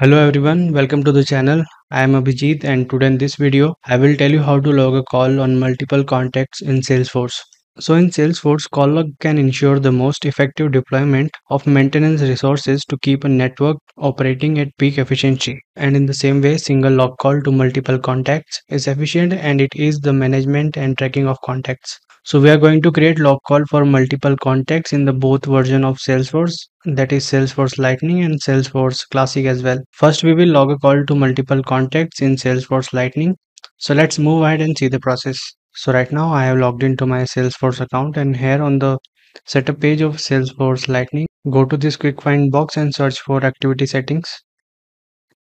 Hello everyone, welcome to the channel. I am Abhijit and today in this video I will tell you how to log a call on multiple contacts in Salesforce. So in Salesforce, call log can ensure the most effective deployment of maintenance resources to keep a network operating at peak efficiency. And in the same way, single log call to multiple contacts is efficient and it is the management and tracking of contacts. So we are going to create log call for multiple contacts in the both version of Salesforce that is Salesforce Lightning and Salesforce Classic as well. First we will log a call to multiple contacts in Salesforce Lightning. So let's move ahead and see the process. So right now I have logged into my Salesforce account and here on the setup page of Salesforce Lightning, go to this quick find box and search for activity settings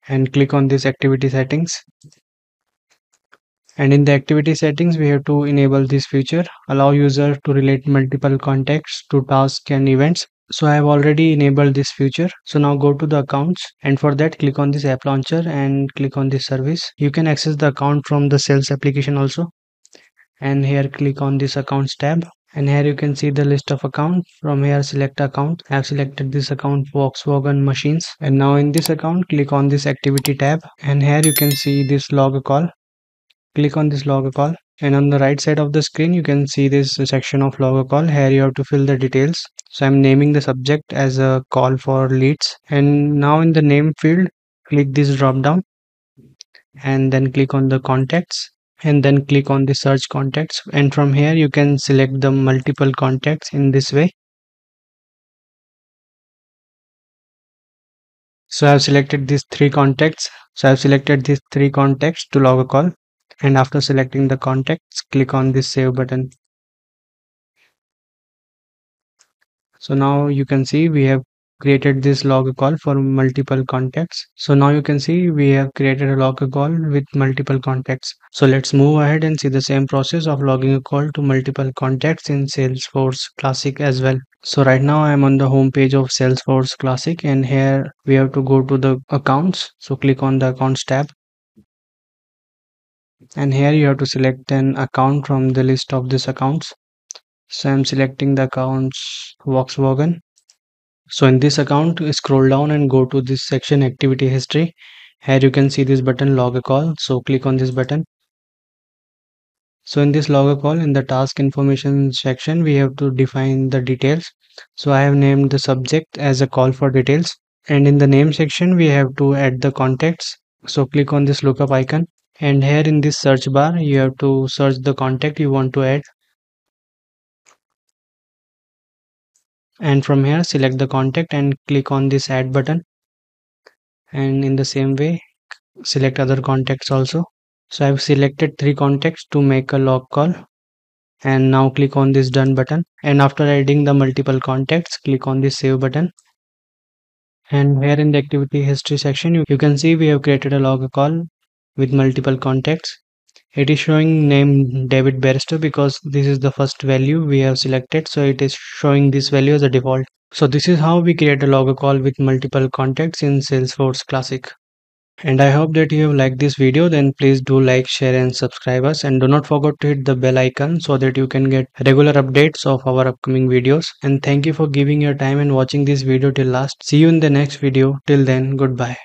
and click on this activity settings. And in the activity settings we have to enable this feature allow user to relate multiple contacts to tasks and events. So i have already enabled this feature. So now go to the accounts and for that click on this app launcher and click on this service. You can access the account from the sales application also and here click on this accounts tab. And here you can see the list of accounts from here select account. I have selected this account volkswagen machines. And now in this account click on this activity tab. And here you can see this log call. Click on this log call. And on the right side of the screen you can see this section of log call. Here you have to fill the details. So i'm naming the subject as a call for leads. And now in the name field click this drop down. And then click on the contacts and then click on the search contacts. And from here you can select the multiple contacts in this way. So i've selected these three contacts. So i've selected these three contacts to log a call. And after selecting the contacts click on this save button. So now you can see we have created this log call for multiple contacts so now you can see we have created a log call with multiple contacts so let's move ahead and see the same process of logging a call to multiple contacts in salesforce classic as well. So right now i'm on the home page of salesforce classic and here we have to go to the accounts. So click on the accounts tab. And here you have to select an account from the list of these accounts. So i'm selecting the accounts volkswagen so in this account scroll down and go to this section activity history. Here you can see this button log a call. So click on this button. So in this log a call in the task information section we have to define the details. So i have named the subject as a call for details. And in the name section we have to add the contacts. So click on this lookup icon. And here in this search bar you have to search the contact you want to add and from here select the contact and click on this add button. And in the same way select other contacts also. So i've selected three contacts to make a log call. And now click on this done button. And after adding the multiple contacts click on this save button. And here in the activity history section you, you can see we have created a log call with multiple contacts it is showing name david barrister because this is the first value we have selected. So it is showing this value as a default. So this is how we create a log call with multiple contacts in salesforce classic. And i hope that you have liked this video. Then please do like share and subscribe us. And do not forget to hit the bell icon so that you can get regular updates of our upcoming videos. And thank you for giving your time and watching this video till last. See you in the next video. Till then goodbye